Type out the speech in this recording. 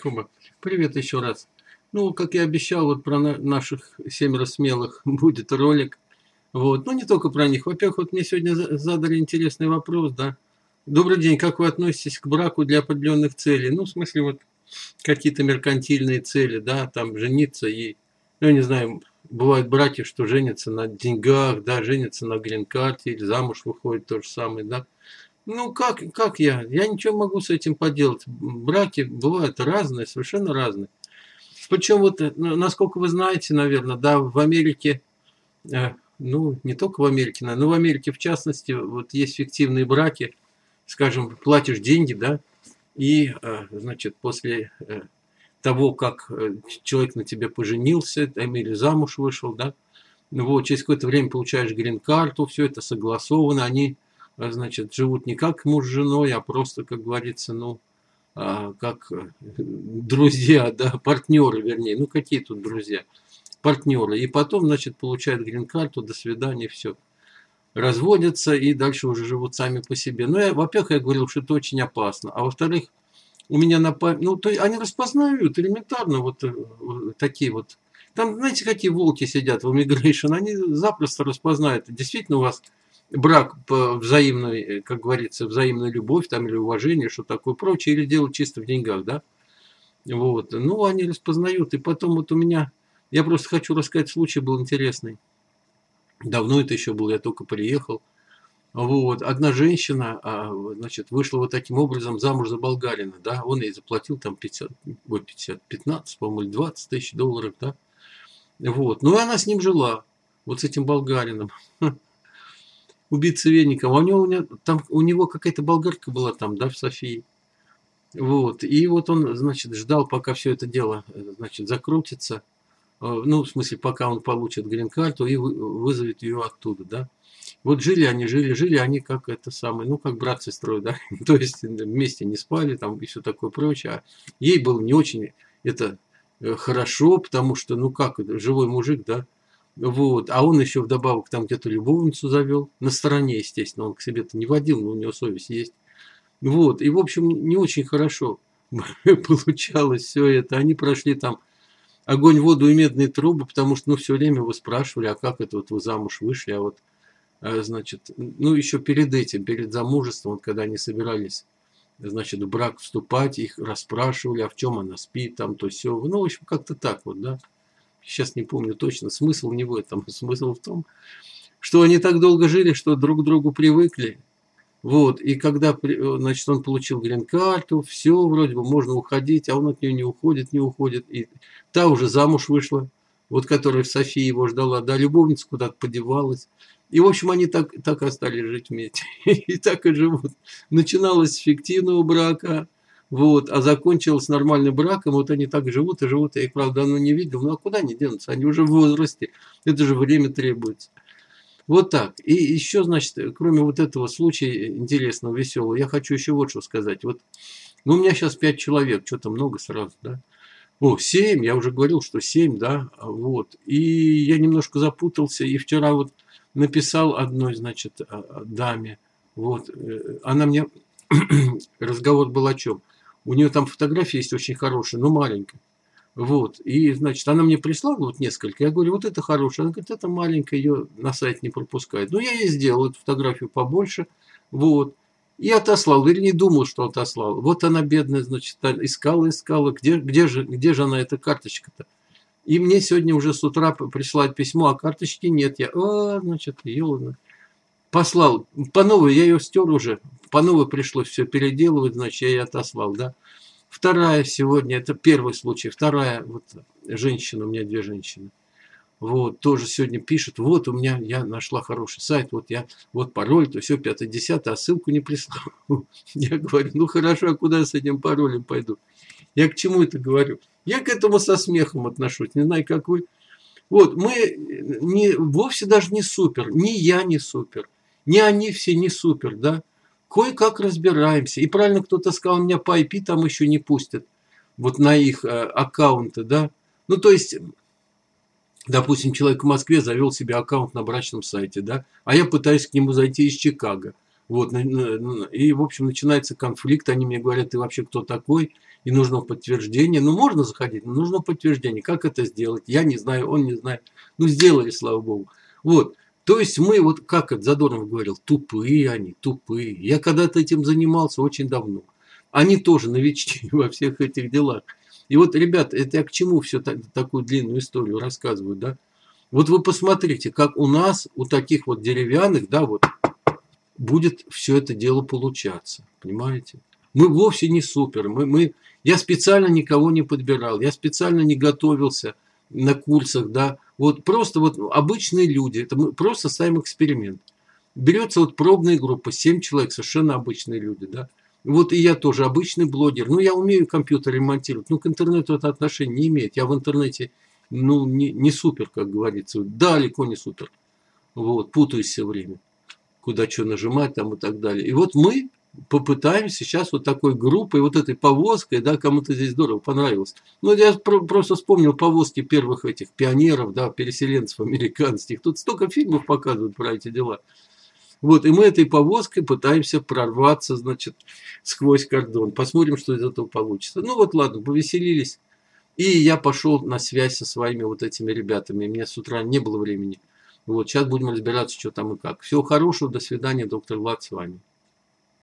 Куба, привет еще раз. Ну, как я обещал, вот про на- наших семеро смелых будет ролик. Вот. Ну, не только про них. Во-первых, вот мне сегодня за- задали интересный вопрос, да. Добрый день, как вы относитесь к браку для определенных целей? Ну, в смысле, вот какие-то меркантильные цели, да, там жениться и, ну, не знаю, бывают браки, что женятся на деньгах, да, женятся на грин-карте или замуж выходит то же самое, да. Ну, как, как я? Я ничего могу с этим поделать. Браки бывают разные, совершенно разные. Причем вот, э, насколько вы знаете, наверное, да, в Америке, э, ну, не только в Америке, но в Америке в частности, вот есть фиктивные браки, скажем, платишь деньги, да, и, э, значит, после э, того, как э, человек на тебе поженился, там, или замуж вышел, да, ну вот, через какое-то время получаешь грин-карту, все это согласовано, они, значит, живут не как муж с женой, а просто, как говорится, ну, а, как э, друзья, да, партнеры, вернее, ну какие тут друзья, партнеры. И потом, значит, получают грин-карту, до свидания, все. Разводятся и дальше уже живут сами по себе. Ну, я, во-первых, я говорил, что это очень опасно. А во-вторых, у меня на память, ну, то есть они распознают элементарно вот э, такие вот. Там, знаете, какие волки сидят в Immigration, они запросто распознают, действительно у вас брак по взаимной, э, как говорится, взаимная любовь там или уважение, что такое прочее, или дело чисто в деньгах, да? Вот. Ну, они распознают. И потом вот у меня, я просто хочу рассказать, случай был интересный. Давно это еще было, я только приехал. Вот. Одна женщина, а, значит, вышла вот таким образом замуж за болгарина, да, он ей заплатил там 50, ой, 50, 15, по-моему, или 20 тысяч долларов, да. Вот. Ну, и она с ним жила, вот с этим болгарином. Убийца веником. А у него, у него, там, у него какая-то болгарка была там, да, в Софии. Вот. И вот он, значит, ждал, пока все это дело, э, значит, закрутится. Э, Ну, в смысле, пока он получит грин-карту и вы- вызовет ее оттуда, да. Вот жили они, жили, жили они как это самое, ну, как брат с сестрой, да. То есть вместе не спали там и все такое прочее. А ей было не очень это э, хорошо, потому что, ну, как живой мужик, да. Вот. А он еще вдобавок там где-то любовницу завел. На стороне, естественно, он к себе-то не водил, но у него совесть есть. Вот, и, в общем, не очень хорошо получалось все это. Они прошли там огонь, воду и медные трубы, потому что, ну, все время его спрашивали, а как это вот вы замуж вышли, а вот, а, значит, ну, еще перед этим, перед замужеством, вот, когда они собирались, значит, в брак вступать, их расспрашивали, а в чем она спит, там, то все. Ну, в общем, как-то так вот, да. Сейчас не помню точно, смысл не в этом, смысл в том, что они так долго жили, что друг к другу привыкли, вот, и когда, при- значит, он получил грин-карту, все, вроде бы можно уходить, а он от нее не уходит, не уходит. И та уже замуж вышла, вот которая в Софии его ждала, да, любовница куда-то подевалась. И, в общем, они так, так и остались жить вместе. И так и живут. Начиналось с фиктивного брака, вот, а закончилось нормальным браком. Вот они так живут и живут. Я их, правда, давно не видел. Ну, а куда они денутся? Они уже в возрасте. Это же время требуется. Вот так. И еще, значит, кроме вот этого случая интересного, веселого, я хочу еще вот что сказать. Вот, ну, у меня сейчас пять человек, что-то много сразу, да? О, семь, я уже говорил, что семь, да, вот. И я немножко запутался, и вчера вот написал одной, значит, а, даме, вот, э, она мне, разговор был о чем? У нее там фотография есть очень хорошая, но маленькая. Вот, и, значит, она мне прислала вот несколько, я говорю, вот это хорошая, она говорит, это маленькая, ее на сайт не пропускает. Ну, я ей сделал эту фотографию побольше, вот, и отослал, или не думал, что отослал. Вот она, бедная, значит, искала, искала, где, где, же, где же она, эта карточка-то? И мне сегодня уже с утра присылают письмо, а карточки нет. Я, а, значит, ёлна. Послал, по новой, я ее стер уже, по новой пришлось все переделывать, значит, я ее отослал, да. Вторая сегодня, это первый случай, вторая вот женщина, у меня две женщины, вот, тоже сегодня пишет, вот у меня, я нашла хороший сайт, вот я, вот пароль, то все, пятое, десятое, а ссылку не прислал. Я говорю, ну хорошо, а куда я с этим паролем пойду? Я к чему это говорю? Я к этому со смехом отношусь, не знаю, как вы. Вот, мы не, вовсе даже не супер, ни я не супер, ни они все не супер, да, кое-как разбираемся. И правильно кто-то сказал, меня по IP там еще не пустят, вот на их э, аккаунты, да. Ну, то есть, допустим, человек в Москве завел себе аккаунт на брачном сайте, да, а я пытаюсь к нему зайти из Чикаго. Вот, и, в общем, начинается конфликт, они мне говорят, ты вообще кто такой, и нужно подтверждение. Ну, можно заходить, но нужно подтверждение. Как это сделать? Я не знаю, он не знает. Ну, сделали, слава богу. Вот, то есть мы, вот как Задорнов говорил, тупые они, тупые. Я когда-то этим занимался очень давно. Они тоже новички во всех этих делах. И вот, ребят, это я к чему все так, такую длинную историю рассказываю, да? Вот вы посмотрите, как у нас, у таких вот деревянных, да, вот, будет все это дело получаться, понимаете? Мы вовсе не супер, мы, мы, я специально никого не подбирал, я специально не готовился на курсах, да, вот просто вот обычные люди, это мы просто ставим эксперимент. Берется вот пробная группа, 7 человек, совершенно обычные люди, да, вот и я тоже обычный блогер. Ну, я умею компьютер ремонтировать. Ну, к интернету это отношение не имеет. Я в интернете, ну, не, не супер, как говорится. Далеко не супер. Вот, путаюсь все время. Куда что нажимать там и так далее. И вот мы попытаемся сейчас вот такой группой, вот этой повозкой, да, кому-то здесь здорово понравилось. Ну, я про просто вспомнил повозки первых этих пионеров, да, переселенцев американских. Тут столько фильмов показывают про эти дела. Вот, и мы этой повозкой пытаемся прорваться, значит, сквозь кордон. Посмотрим, что из этого получится. Ну вот, ладно, повеселились. И я пошел на связь со своими вот этими ребятами. Меня с утра не было времени. Вот, сейчас будем разбираться, что там и как. Всего хорошего, до свидания, доктор Влад с вами.